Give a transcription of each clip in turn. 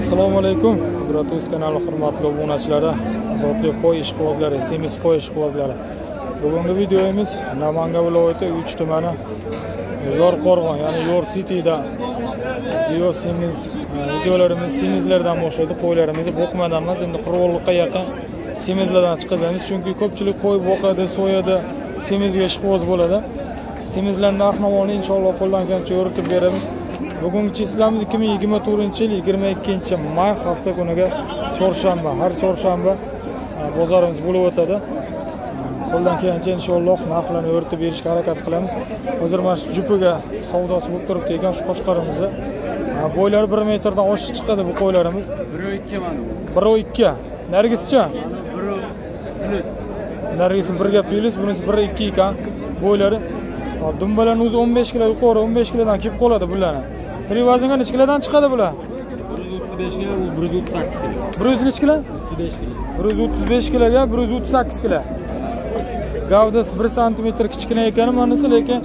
assalomu alaykum gratus kanali hurmatli obunachilari zotli qo'y ishqibozlari semiz qo'y ishqibozlari. Bugungi videomiz namangan viloyati uch tumani yorqo'rg'on ya'ni yor cityda. Video semiz videolarimiz semizlardan boshlaydi qo'ylarimizni boqmadan emas endi qirg'oqqa yaqin semizlardan chiqazamiz chunki ko'pchilik qo'y boqadi so'yadi semizga ishqiboz bo'ladi. Semizlarni narx navoni inshaalloh qo'ldan kelgancha yoritib beramiz. Bugungi chislamiz ikki ming yigirma to'rtinchi yil yigirma ikkinchi may hafta kuniga chorshanba har chorshanba e, bozorimiz bo'lib o'tadi. Qo'ldan kelgancha inshaalloh narxlarni yoritib berishga harakat qilamiz. Hozir mana shu jupiga savdosi bo'lib turibdi ekan shu qo'chqorimizni e, bo'ylari bir metrdan oshiq chiqadi bu qo'ylarimiz. Bir ikki mana bu. Bir ikki narigisicha bir plyus narigisi birga plyus bunisi bir ikki ekan. Bo'ylari Hop, dumbalarni o'zi o'n besh kilo yuqori o'n besh kilodan kelib qoladi bularni tirik vaznga necha kilodan chiqadi bular. Bir yuz o'ttiz besh kilo bir yuz o'ttiz sakkiz kilo. Bir yuz nechi kilo o'ttiz besh kilo. Bir yuz o'ttiz besh kiloga bir yuz o'ttiz sakkiz kilo. Gavdasi bir santimetr kichkina ekan manisi lekin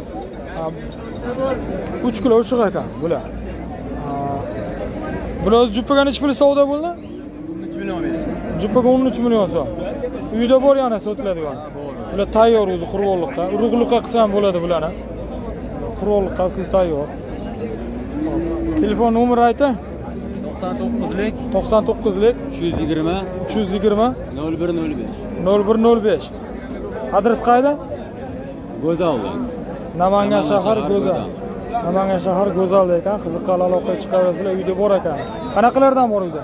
uch kilo o'shiq ekan bular. Bular o'zi juppaga nechi pul savdo bo'ldi? Uch million juppaga o'n uch million so'm uyda bor yana sotiladigan bular tayyor o'zi qurg'oqliqqa urug'liqqa qilsa ham bo'ladi bularni. Qurg'oqliqqa asli tayyor. Telefon nomeri ayting to'qson to'qqizlik. To'qson to'qqizlik. Uch yuz yigirma. Uch yuz yigirma. Nol bir nol besh. Nol bir nol besh. Adres qayerda go'zal. Namangan shahar go'zal. Namangan shahar go'zal ekan. Qiziqqan aloqaga chiqaverasizlar uyda bor ekan. Qanaqalardan bor uyda?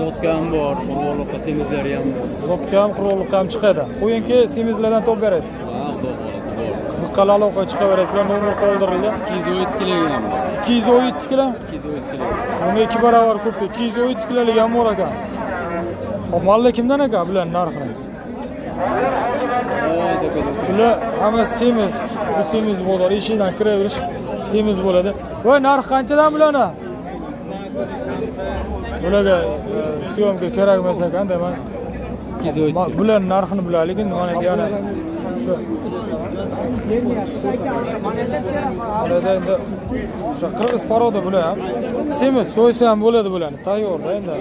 Zotka ham bor qurg'oqliqqa semizlari ham bor. Zotka ham qurg'oqliqqa ham chiqadi. Qo'yingki semizlardan topib berasiz aloqaga chiqaverasizlar nomer qoldirildi? Ikki yuz o'n yetti kilogram ham bor ikki yuz o'n yetti kilo ikki yuz o'n yetti kilogram uni ikki barobar ko'p ikki yuz o'n yetti kilolik ham bor ekan hop malla kimdan ekan bularni narxi bular hammasi semiz. Bu semiz bozor eshikdan kiraverish semiz bo'ladi. Voy narx qanchadan bularni? Bularga e, syomka kerak emas ekan deyman bularni narxini bilaylik endi mana yana bularda endi o'sha qirg'iz poroda bular ham semiz so'ysa ham bo'ladi bularni. Tayyorda endi.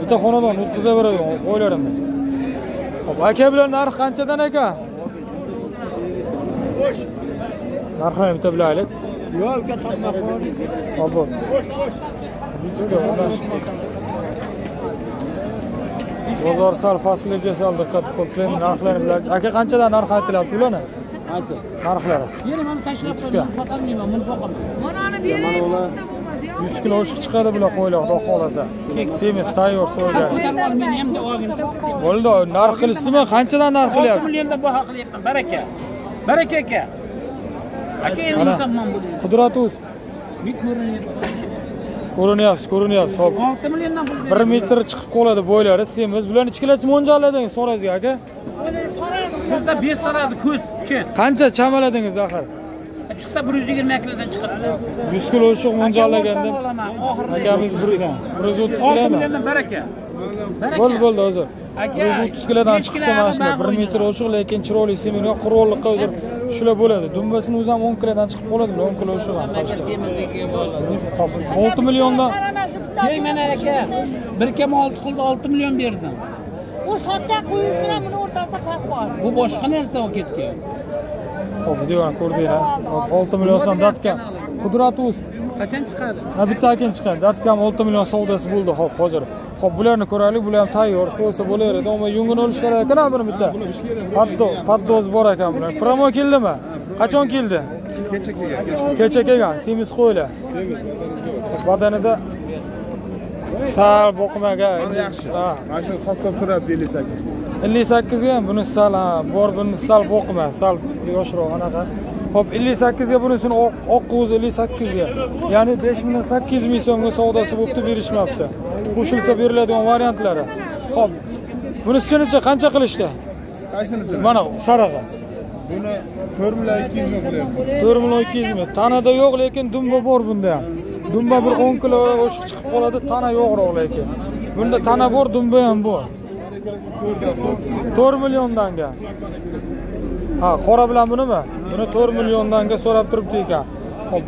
Bitta xonadon o'tkazaveradigan qo'ylarimiz hop aka bular narxi qanchadan aka? Narxini bitta bilaylik. Yo'q uka topma hop YouTube'ga o'rnash bozor sal pastlikka sal diqqat qilib keling narxlarni bilaylik aka qanchadan narx aytilyapti ularni qaysi narxlari Yeni mana tashlab qo'ydim, sotolmayman, buni boqaman. Manani bering. yuz kilo oshiq chiqadi bular qo'ylar xudo xohlasa semiz tayyor so'ygan bo'ldi narx qilishsizmi qanchadan narx 6 qilyapsiz millionda baho qilyapman. Baraka. Baraka aka. Aka endi Mana. musamman bo'ling. qudrat uz Bir ko'rinyapti. ko'rinyapsiz ko'rinyapti hop 6 milliondan pul bir metr chiqib qoladi bo'ylari semiz bularni ichkilachi mo'ljalladingiz so'raysiz aka Bizda 5 tarozi ko'z, chi. qancha chamaladingiz axir Chiqsa 120 kilodan chiqadi. yuz kilo o'shiq mo'ljallaganda akamiz bir bir yuz o'ttiz 6 kilomi milliondan baraka. Bo'ldi bo'ldi hozir. Yuz o'ttiz kilodan chiqibdi ham bir metr o'shiq lekin chiroyli semirgan qurg'oqliqqa hozir shular bo'ladi. Dumbasini o'zi ham o'n kilodan chiqib qoladi o'n kilo o'shiq ham olti milliondan. Keyin mana aka, bir kam 6 qildi 6 million berdim. U sotgan qo'yingiz bilan buni o'rtasida farq bor. Bu boshqa narsa u ketgan. hop videoni ko'rdinglar. Hop, olti million so'm datka qudrat uz Qachon chiqadi? Ha bitta akin chiqadi. Datkam olti million savdosi bo'ldi. Hop hozir. Hop bularni ko'raylik bular ham tayyor so'sa bo'laveradi ammo yungini olish kerak ekan buni bitta. Paddo paddoz bor ekan bular. Promo keldimi? Qachon keldi? Kecha kelgan kecha. Kelgan. Semiz qo'ylar badanida sal boqmaga. Yaxshi. Mana shu qassob so'rabdi ellik sakkiz ellik sakkizga buni sal bor buni sal boqma. Sal yoshroq anaqa hop ellik sakkizga bunisini oq qo'zi ellik sakkizga ya'ni besh million sakkiz ming so'mga savdosi bo'libdi berishmabdi. Qo'shilsa beriladigan variantlari. Hop bunisi necha qancha qilishdi? Qaysinisi mana sarig'i. Buni to'rt million ikki yuz ming qilyapti to'rt million ikki yuz ming. Tanada yo'q lekin dumba bor bunda. Ham dumba bir o'n kilo oshiq chiqib qoladi tana yo'qroq lekin. Bunda tana bor dumba ham bor. To'rt milliondanga ha qora bilan bunimi? Buni to'rt milliondanga so'rab turibdi ekan Hop.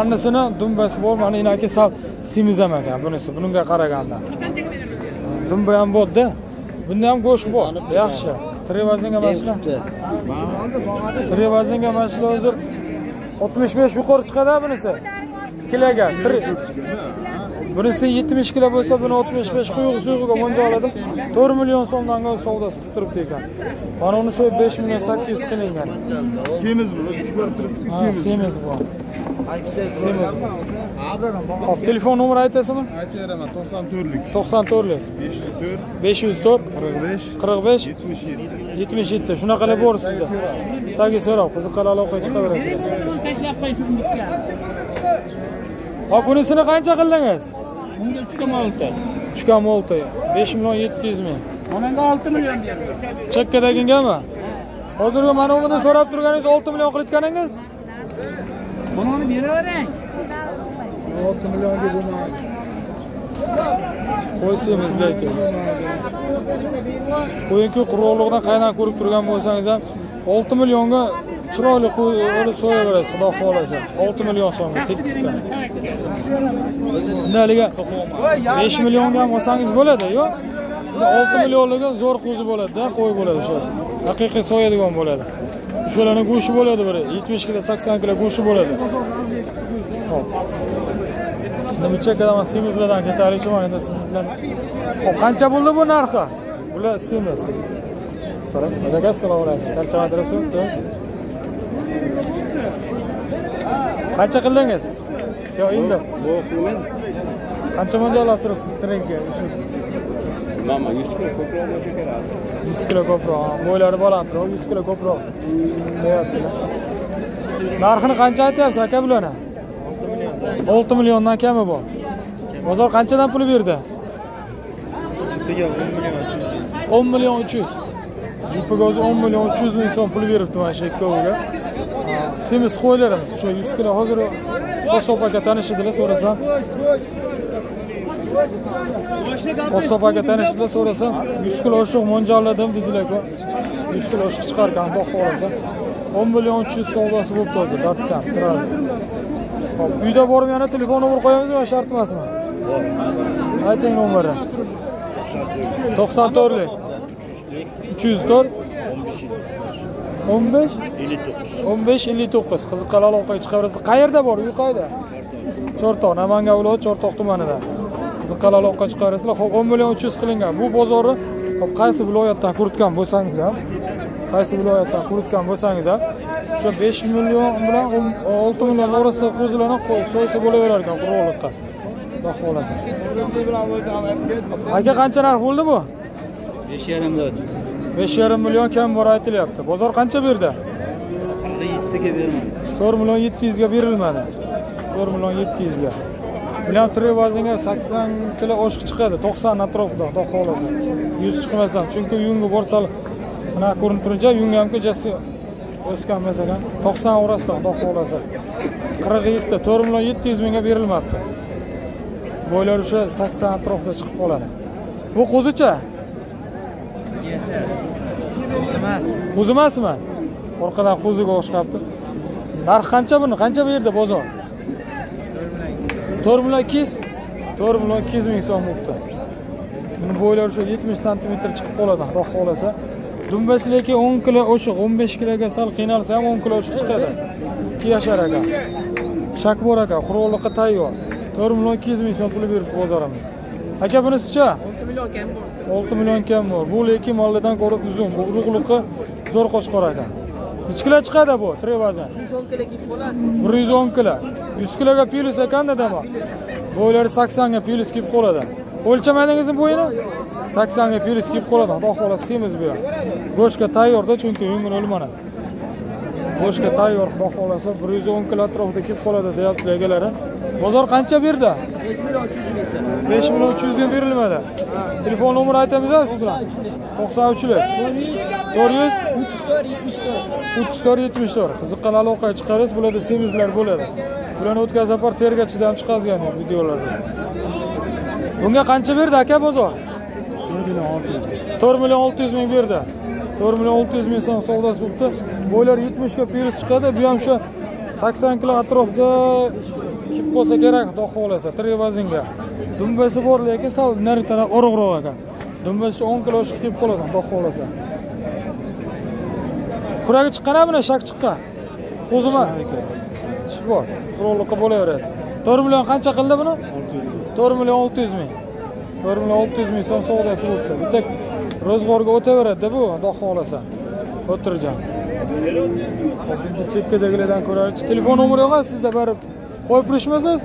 onnisini dumbasi bor mana inaki sal semiz ham ekan bunisi. Bunga qaraganda. Dumba ham borda bunda ham go'sht bor yaxshi. Trevazinga mana shular trevazinga hozir oltmish besh yuqori chiqadi bunisi. Kiloga Tre- bunisi yetmish kilo bo'lsa buni oltmish besh quyug'i suyug'iga mo'ljal oladim. To'rt million so'mdan savdosi qilib turibdi ekan. Mana uni shu besh million sakkiz yuz qilingan. Semiz bu. O'zingiz ko'rib turibsiz. Semiz. bu. Semiz. Bu hop telefon nomeri aytasizmi? Aytaveraman 94lik. to'qson to'rtlik. 504 besh yuz to'rt. 45 qirq besh. 77. yetmish yetti shunaqalar bor sizda tagi so'rab qiziqqan aloqa chiqaverasizlar tashlab qo'y shu hop bunisini qancha qildingiz? Bunga uch koma olti. Uch kam olti. Besh million yetti yuz ming onanga olti million berdi chekkadagingami? Hozirgi mana buni so'rab turganingiz olti million qilayotganingiz buni beravering qo'ysangiz lekin. Qo'yinki quruqliqdan qaydan ko'rib turgan bo'lsangiz ham olti millionga chiroyli olib so'yaverasiz xudo xohlasa olti million so'mga tekkizga unda haligi besh millionga ham olsangiz bo'ladi yo'q olti millionligi zo'r qo'zi bo'ladida qo'y bo'ladi o'sha haqiqiy so'yadigan bo'ladi. O'shalarni go'shti bo'ladi bir yetmish kilo sakson kilo go'shti bo'ladi. Hop nima semizlardan ketaylikchi mana endi semizlar. Hop qancha bo'ldi bu narxi? Bular semiz qarab aka assalomu alaykum. Charchamadingizmi siz qancha qildingiz? Yo'q endi. Qancha mo'ljallab turibsiz trenga o'sha Mama 100 kilo ko'proq bo'lsa kerak. yuz kilo ko'proq. Bo'ylari balandroq yuz kilo ko'proq. Deyaptilar narxini qancha aytyapsiz aka bularni olti milliondan kami bor? Bozor qanchadan pul berdi? O'n million uch yuz jupiga o'zi o'n million uch yuz ming so'm pul beribdi mana shu ikkoviga semiz qo'ylarimiz o'sha yuz kilo hozir qassob aka tanishdilar so'rasam qassob aka tanishdilar so'rasam yuz kilo oshiq mo'ljalladim dedilarku yuz kilo oshiq chiqarkan bog' xohlasa o'n million uch yuz savdosi bo'libdi hozir dartkam сразу hop uyda borib yana telefon nomer qo'yamizmi yo shart emasmi ayting nomerni to'qson to'rtlik uch yuz to'rt o'n besh? o'n besh ellik to'qqiz. Qiziqqan aloqaga chiqaverasiz. Qayerda bor? Uy qayerda cho'rtoq namangan viloyati cho'rtoq tumanida. Qiziqqan aloqaga chiqaverasizlar. Ho'p o'n million uch yuz qilingan. Bu bozorni hop qaysi viloyatdan quritgan bo'lsangiz ham qaysi viloyatdan quritgan bo'lsangiz ham o'sha besh million bilan olti million orasida qo'zilarni qo'y- so'ysa bo'laverar ekan quruqliqqa xudo xohlasa. Aka qancha narx bo'ldi bu? Besh yarim deyapti. Besh yarim million kam bor aytilyapti. Bozor qancha berdi? Yettiga bermadi. to'rt million yetti yuzga berilmadi. To'rt million yetti yuzga. Bular trevazinga sakson kilo oshiq chiqadi. To'qson atrofida xudo xohlasa. Yuz chiqmasam chunki yungi bor sal anaqa ko'rinib turibdi yungi ham o'sgan masalan. To'qson orasida xudo xohlasa. Qirq yetti to'rt million yetti yuz mingga berilmabdi. Bo'ylar o'sha sakson atrofida chiqib qoladi. Bu qo'zicha qo'zi emasmi orqadan qo'ziga o'xshayapti narxi qancha buni? Qancha bu yerda bozor? To'rt million ikki yuz to'rt million ikki yuz ming so'm bo'libdi. Buni bo'ylari o'sha yetmish santimetr chiqib qoladi xudo xohlasa dumbasi lekin o'n kilo oshiq o'n besh kiloga sal qiynalsa ham o'n kilo oshiq chiqadi. Ikki yashar ekan shakbor aka quruqliqqa tayyor. To'rt million ikki yuz ming so'm puli beribdi bozorimiz. Aka bunisicha olti million kam bor. Olti million kam bor. Bu lekin mollidan ko'ra uzun. Bu urug'liqi zo'r qo'chqor ekan nechi kilo chiqadi bu trevaza yuz o'n kilo kelib qoladi bir yuz o'n kilo. Yuz kiloga pilis ekanda demak bo'ylari saksonga pilis kelib qoladi o'lchamadingizmi bo'yini saksonga pilis kelib qoladi xudo xohlasa semiz bu go'shtga tayyorda chunki yungini o'lmanadi go'shtga tayyor xudo xohlasa bir yuz o'n kilo atrofida kelib qoladi deyapti egalari bozor qancha berdi? Besh million uch yuz ming so'm besh million uch yuzga berilmadi. Telefon nomeri aytamizmi siz bilan to'qson uchlik. To'rt yuz? O'ttiz to'rt yetmish to'rt. O'ttiz to'rt yetmish to'rt. Qiziqqan aloqaga chiqarasiz bularda semizlar bo'ladi. Bularni o'tkazib apar tergachida ham chiqazgan videolarda bunga qancha berdi aka bozor? To'rt million olti yuz ming. Berdi. To'rt million olti yuz ming so'm savdosi bo'libdi. Bo'ylar yetmishga piris chiqadi. Bu ham o'sha sakson kilo atrofida kelib qolsa kerak xudo xohlasa. Tirik vaznga dumbasi bor lekin sal nari taraf oriqroq ekan dumbasi o'n kilo oshiq kelib qoladi xudo xohlasa. Kuragi chiqqan buni shak chiqqan qo'zima. Tish bor. Urug'liqqa bo'laveradi. To'rt million qancha qildi buni? To'rt million olti yuz ming. To'rt million olti yuz ming so'm savdosi bo'libdi. Bitta ro'zg'orga o'taveradida bu xudo xohlasa. O'tirjan Hop, endi chekkadagilardan ko'raylik telefon nomeri yo'q sizda baribir qo'yib turishmisiz?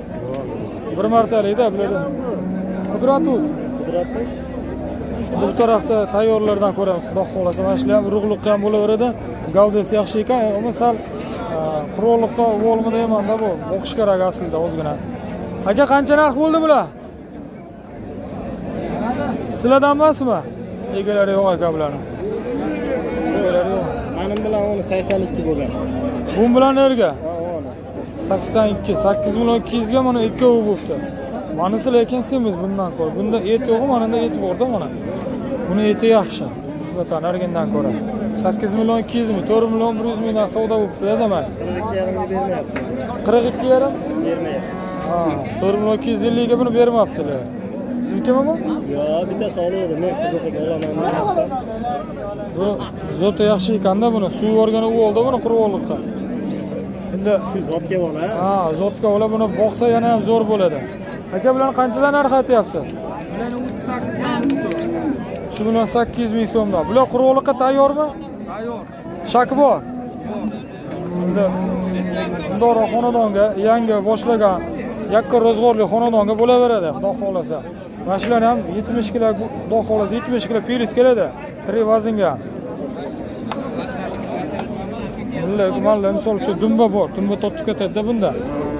Bir martalikda bulardan qudratus bu tarafda tayyorlardan ko'ramiz. Xudo xohlasa mana shular ham urug'liqqa ham bo'laveradi gavdasi yaxshi ekan. Uni sal e, quruqliqqa volmi deymanda bu. O'qish kerak aslida ozgina. Aka qancha narx bo'ldi bular? Sizlardan emasmi? Egalari yo'q aka bularni. Egalari yo'q. Menim bilan uni 82 bo'lgan. bu bilan erga. Sakson ikki sakkiz million ikki yuzga mana ikkovi bo'libdi. Manisi lekin semiz bundan ko'ra. Bunda et yo'qu manada et borda mana. Buni eti yaxshi nisbatan nargindan ko'ra. Sakkiz million ikki yuz ming to'rt million bir yuz mingdan savdo bo'libdida demak. 42 yarimga bermayapti. qirq ikki yarim? Bermayapti. to'rt million ikki yuz ellikga buni bermabdilar siznikimi bu? Yo, bitta soluvdi. Men qiziqib olaman bu zoti yaxshi ekanda buni. Suv yuborgan u oldi buni quruqliqqa endi Shu zotga bola. ha? Zotka ular buni boqsa yana ham zo'r bo'ladi. Aka bularni qanchalar narx aytyapsiz Bularni 38 dan uch million sakkiz yuz ming so'mdan. Bular quruqliqqa tayyormi? Tayyor. shak bor? Endi bundoqroq xonadonga yangi boshlagan yakka ro'zg'orli xonadonga bo'laveradi xudo xohlasa. Mana shularni ham yetmish kilo xudo xohlasa yetmish kilo pilis keladi. Tirik vaznga bular malla misol uchun dumba bor. Dumba totib ketadida bunda.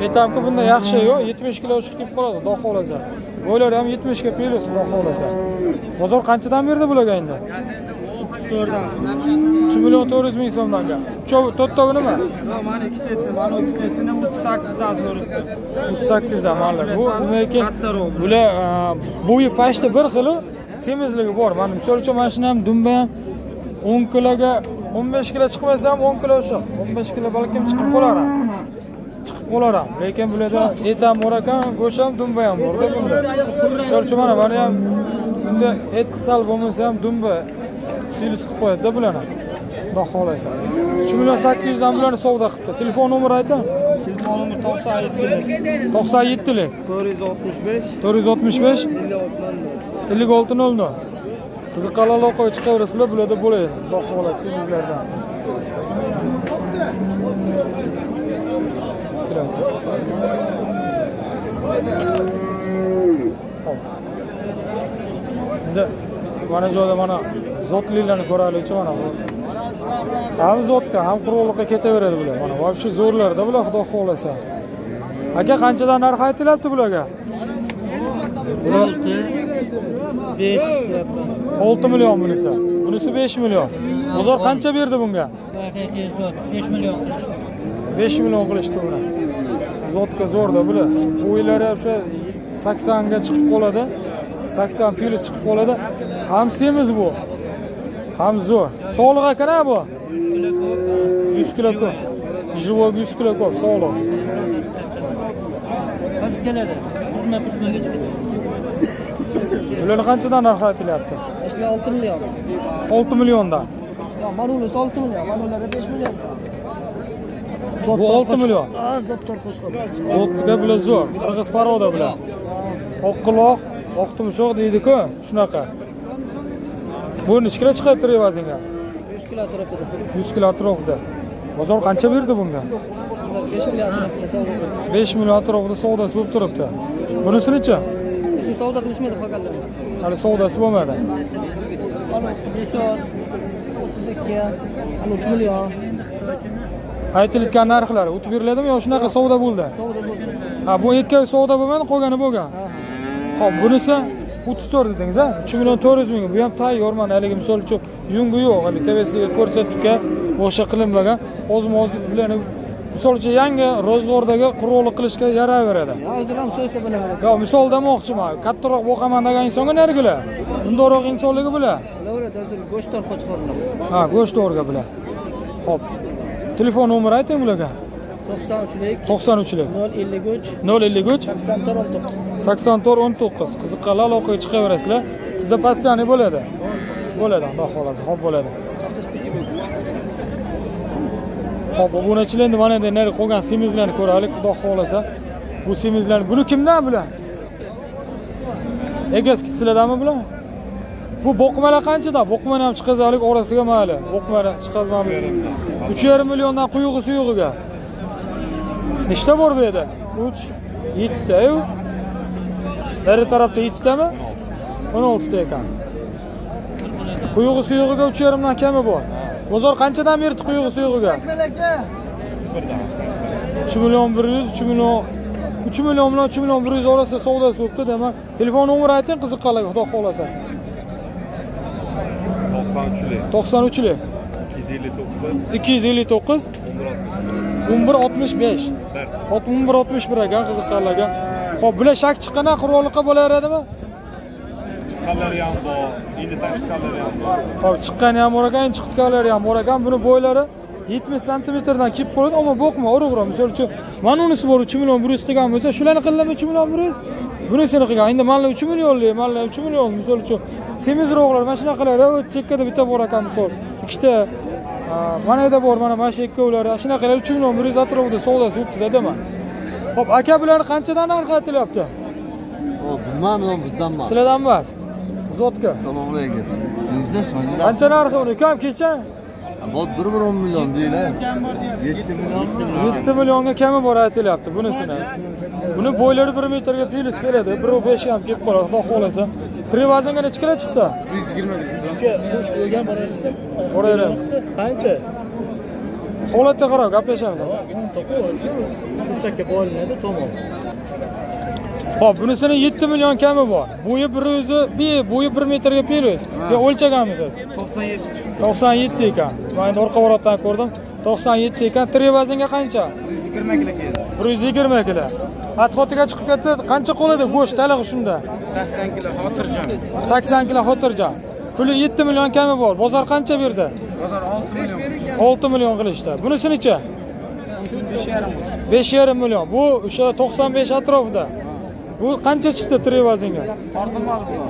Aytamki bunda yaxshi yo'q yetmish kilo chiqib kelib qoladi. Xudo xohlasa. Bo'ylar ham yetmishga pilis xudo xohlasa. Bozor qanchadan berdi bularga endi? Uch million to'rt yuz ming so'mdan uchovi to'rttavi nima Mana ikkitasi, mana ikkitasini 38 dan so'rayapti. o'ttiz sakkizdan malla bu lekin Kattaroq. bular a, bo'yi pashti bir xili semizligi bor. Mana misol uchun mana shuni ham dumba ham o'n kiloga o'n besh kilo chiqmasa ham o'n kilo o'sha. O'n besh kilo balkim chiqib qolar ham? Chiqib qolar ham. Lekin bularda et ham bor ekan go'sht ham dumba ham borda bunda. Misol uchun mana buni ham. Bunda et sal bo'lmasa ham dumba filis qilib qo'yadida bularni. Xudo xohlasa. Uch million sakkiz yuzdan bularni savdo qilibdi. Telefon nomeri ayting. Telefon nomeri 97 to'qson yettilik 465 to'rt yuz oltmish besh. Ellik olti nol nol qiziqqan aloqaga chiqaverasizlar bularda bo'ladi xudo xohlasa sizlardan endi mana bu joyda mana zotlilarni ko'raylikchi mana bu. Ham zotka ham quruqliqqa ketaveradi bular. Mana вообще zo'rlarda bular xudo xohlasa. Aka qanchadan narx aytilyapti bularga? Bular 5 yapman. olti million bunisi bunisi besh million bozor qancha berdi bunga Haqiqiy zot 5 million qilishdi. besh million qilishdi buni zotka zo'rda bular bo'ylari o'sha saksonga chiqib qoladi sakson plus chiqib qoladi ham semiz bu ham zo'r sog'liq ekan bu yuz kilo ko'p живой yuz kilo ko'p sog'liq Hozir keladi. Uzma uzma bularni qanchadan narx aytilyapti? Ishlar 6 million. olti milliondan. Yo, Manulus 6 million, Manularda 5 million. bu olti million? Ha, zottor qo'shqor. zotka bular zo'r. Qirg'iz paroda bular oqquloq oq tumshoq deydiku shunaqa. Bu nechi kilo chiqadi tirik vaznga 100 kilo atrofida. yuz kilo atrofida bozor qancha berdi bunga? 5 million atrofida savdo besh million atrofida savdosi bo'lib turibdi. Bunisinichi Shu savdo qilishmaydi qolganlar. hali savdosi bo'lmadi Ana 5 32 ana 3 million. aytilayotgan narxlari o'tib beriladimi yo shunaqa savdo bo'ldi Savdo bo'ldi. ha bu ikkovi savdo bo'lmadi qolgani bo'lgan ho'p bunisi o'ttiz to'rt dedingiz a uch million to'rt yuz ming. Bu ham tayyor mana haligi misol uchun yungi yo'q. Haligi tvsiga ko'rsatibga o'sha qilinmagan. Ozma oz bularni misol uchun yangi ro'zg'ordagi quruqlik qilishga yaraveradi. Hozir ham so'ysa bilaman. yo misol demoqchiman kattaroq boqaman degan insonga nargilar bundoqroq insonligi bular Bilaveradi hozir go'shtdan qo'chqorlar. ha go'sht bular ho'p. Telefon nomeri ayting bularga. To'qson uchlik to'qson uchlik nol ellik uch. Nol ellik uch. Sakson to'rt o'n to'qqiz. Sakson to'rt o'n to'qqiz. Qiziqqanlar aloqaga chiqaverasizlar. Sizda постоянный bo'ladi? Bo'ladi xudo xohlasa ho'p bo'ladi ho'p obunachilar endi mana endi nari qolgan semizlarni ko'raylik xudo xohlasa bu semizlarni buni kimdan bular egasi sizlardanmi bular? Bu boqmalar qanchada? Boqmani ham chiqazaylik orasiga mayli. Boqmani chiqazmamiz. Uch yarim milliondan quyug'i suyug'iga. Nechta bor bu yerda? Uch yettitayu beri tarafda yettitami? O'n oltita ekan. Quyug'i suyug'iga uch yarimdan kami bor. Bozor qanchadan berdi quyug'i suyug'iga uch million bir yuz uch million uch million bilan uch million bir yuz orasida savdosi bo'libdi demak telefon nomeri ayting qiziqqanlarga xudo xohlasa. To'qson uchlik. To'qson uchlik. Ikki yuz ellik to'qqiz. Ikki yuz ellik to'qqiz. O'n bir oltmish besh. O'n bir oltmish bir ekan qiziqqanlarga ho'p bular shak chiqqandan qurolliqqa bo'laveradimi chiqqanlari ham bor endi chiqqanlari ham bor Hop chiqqani ham bor ekan, chiqitganlari ham bor ekan. Buni bo'ylari 70 santimetrdan kelib qoladi, ammo boqma, uraveradi. Misol uchun, mana unisi bor 3 million 100 qilgan bo'lsa, shularni qilaman 3 million 100. Bunisini qilgan. Endi mana 3 millionlik, mana 3 million, misol uchun semizroqlar mana shunaqalar, o chekkada bitta bor ekan, misol. Ikkita mana yerda bor, mana mana shu ikkovlari. Shunaqalar 3 million 100 atrofida savdosi bo'libdi, dema. Hop, aka bularni qanchadan narx aytilyapti? bilmayman bizdan emas Sizlardan emas. Zotka. assalomu alaykum kimsiz Qancha narxi uni? Kam kecha? bu bir bir o'n million deylar yetti million 7 millionga kami bor aytilyapti bunisini. Buni bo'ylari 1 metrga plus keladi. 1.5 ham kelib qoladi, xudo xohlasa. Privazanga necha kilo chiqdi? 120 qo'sh qo'ygan borasizda Qo'rayveramiz. qancha Holatga qarab gaplashamiz. sutakka bo'linadi tomon Xo'p, bunisini 7 million kami bor. Bo'yi 100 bi, bo'yi 1 metrga plus. Yo o'lchaganmisiz? 97 97 ekan. Men endi orqa varotdan ko'rdim. 97 ekan. Trevazanga qancha? 120 kilo keladi 120 kilo. Atxotiga chiqib ketsa qancha qoladi go'sht talig'i shunda? 80 kilo xotirjam 80 kilo xotirjam. Puli 7 million kami bor. Bozor qancha berdi? bozor 6 million 6 million qilishdi. Bunisinichi? 5,5 million. Bu o'sha 95 atrofida. Bu qancha chiqdi trevazingga?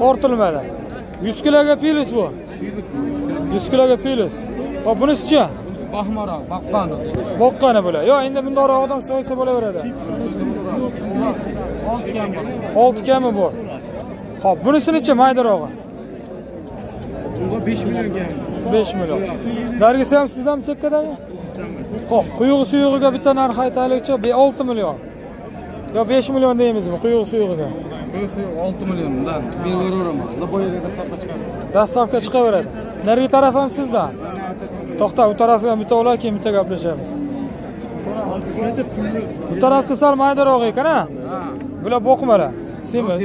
Ortilmadi. 100 kiloga pilis bu. 100 kiloga pilis. Hop bunisichi? baxmaroq baqqan Boqqani bular. Yo, endi bundoqroq odam so'ysa bo'laveradi. 6 kami bor. Hop, bunisinichi maydarog'i? unga 5 million keladi 5 million. Dargisi ham sizdanmi chekkadagi? Xo'p, quyug'i suyug'iga bitta narx aytaylikchi, 6 million. Yo 5 million deymizmi quyug'i suyug'iga? Qo'ysi 6 milliondan beraveraman. La boyaga qatqa chiqadi. Dastlabga chiqaveradi. Narigi taraf ham sizdan. To'xta, u tarafi ham bitta olar, keyin bitta gaplashamiz. Bu tarafda sal maydaroq ekan, ha? Bular boqmalar. Semiz.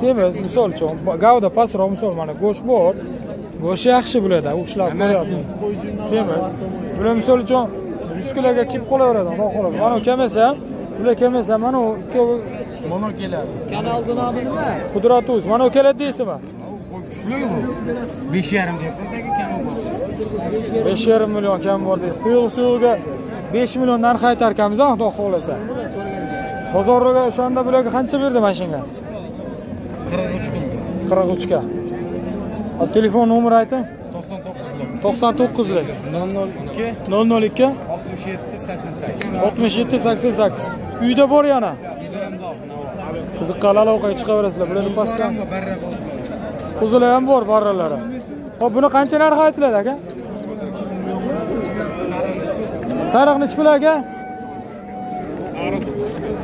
Semiz, misol uchun, gavda pastroq misol mana go'sht bor. Go'sht yaxshi bularda, ushlab qo'yapti. Semiz. Bular misol uchun 100 kiloga kelib qolaveradi, xudo xohlasa. Mana u ham, bular kelmasa mana u ikkovi Mana keladi. Kanalda nomingizmi? Qudratuz, mana u keladi deysizmi? Kuchli bu. 5,5 deyapti, kami bor. 5,5 million kam bor deydi. Quyuq suvga 5 million narx aytar ekanmiz, ha, xudo xohlasa. Bozorga o'shanda bularga qancha berdi mashina? 43 qildi. 43 ga. Hop, telefon nomeri ayting. 99 99lik 002 002 67 88. 67 88. Uyda bor yana. Qiziqqan aloqaga chiqaverasizlar. Bularni pastdan. Qo'zilar ham bor barralari. Hop, buni qancha narx aytiladi aka? Sariq nechi pul aka?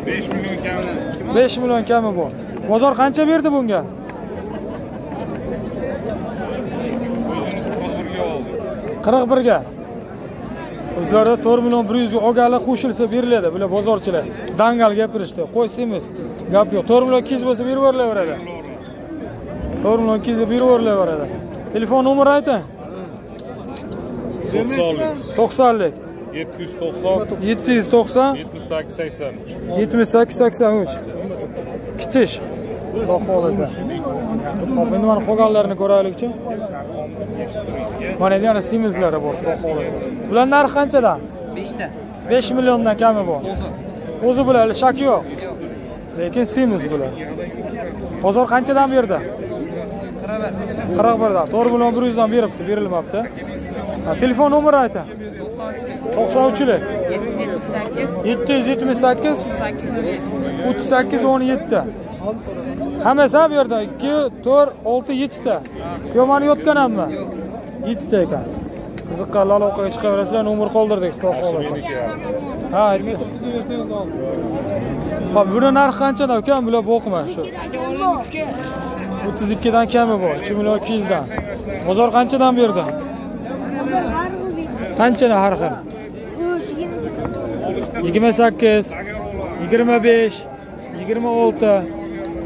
5 million kami 5 million kami bor. Bozor qancha berdi bunga? o'zimiz qoldirga oldik 41 ga. O'zlari 4 million 100 ga olganlar qo'shilsa beriladi. Bular bozorchilar. Dangal gapirishdi. Qo'ysimiz. Gap yo'q. 4 million 200 bo'lsa berib yuborilaveradi. 4 million 200 ga berib yuborilaveradi. Telefon nomeri ayting. 90lik 90lik 790 790 78 83 78 83 kitish xudo xohlasa. Hop endi mana qolganlarini ko'raylikchi mana endi yana semizlari bor xudo xohlasa. Bular narxi qanchadan? 5 ta. besh milliondan kami bor. O'zi bular shak yo'q. Lekin semiz bular. Bozor qanchadan berdi? Qirq birdan to'rt million bir yuzdan beribdi berilmabdi. Telefon nomeri ayting to'qson uchlik. Yetti yuz yetmish sakkiz. O'ttiz sakkiz o'n yetti hammasi ham bu yerda ikki to'rt olti yettita. Yo mani yotganammi yettita ekan. Qiziqqanlar aloqaga chiqaverasizlar nomer qoldirdik. Xudo xohlasa ha hop buni narxi qanchadan ukam? Bular boqma. Shu o'ttiz ikkidan kami bor uch million ikki yuzdan. Bozor qanchadan berdi qanchani har xil? Yigirma sakkiz yigirma besh yigirma olti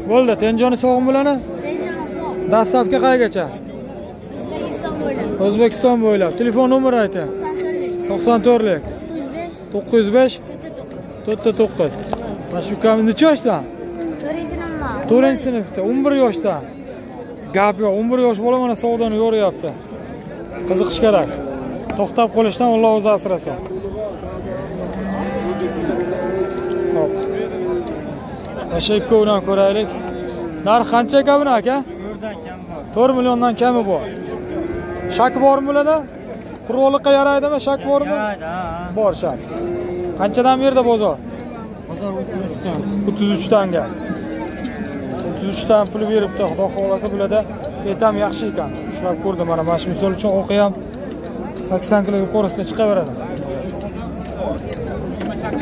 bo'ldi tenjoni sog'mi bularni dastlabki qaygacha? O'zbekiston bo'ylab. Telefon nomeri ayting to'qson to'rtlik. To'qqiz yuz besh? To'rtta to'qqiz. Mana shu ukam necha yoshdan to'rtinchi sinfda. O'n bir yoshdan gap yo'q o'n bir yosh bola mana savdoni yo'ryapti qiziqish kerak. To'xtab qolishdan alloh o'zi asrasin shu ikkovidan ko'raylik. Narxi qancha ekan buni aka to'rt milliondan kami bor. Shak bormi bularda qurg'oqlikqa yaraydimi? Shak bormi? Bor shak. Qanchadan berdi bozor? Bozor o'ttiz uchdan o'ttiz uchtanga o'ttiz uchdan pul beribdi. Xudo xohlasa bularda et ham yaxshi ekan. Ushlab ko'rdim mana mana shu misol uchun o'qi ham sakson kilo yuqorisida chiqaveradi.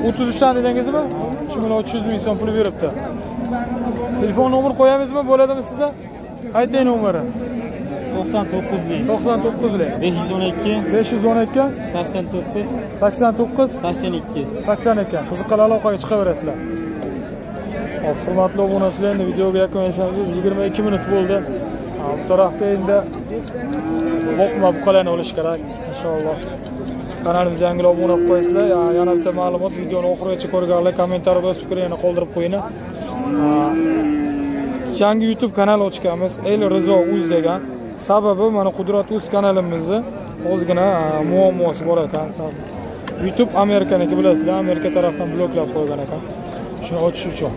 O'ttiz uchdan dedingizmi uch million uch yuz ming so'm pul beribdi. Telefon nomer qo'yamizmi? Bo'ladimi sizda? Ayting nomeri to'qson to'qqizlik to'qson to'qqizlik besh yuz o'n ikki. besh yuz o'n ikki. sakson to'qqiz. sakson to'qqiz. sakson ikki. sakson ekan qiziqqan aloqaga chiqaverasizlar. Hop hurmatli obunachilar endi videoga yakun yasamiz yigirma ikki minut bo'ldi. Ha, bu tarafda endi boqma buqalarni olish kerak inshaalloh kanalimizga yangilab obuna bo'lib qo'yasizlar. Ya- yana bitta ma'lumot videoni oxirigacha ko'rganlar kommentariyada o'z fikrlarini qoldirib qo'yinglar yangi youtube kanal ochganmiz. El rizo uz degan. Sababi mana qudrat uz kanalimizni ozgina muammosi bor ekan. Youtube amerikaniki bilasizlar amerika tarafdan bloklab qo'ygan ekan. Shuni ochish uchun.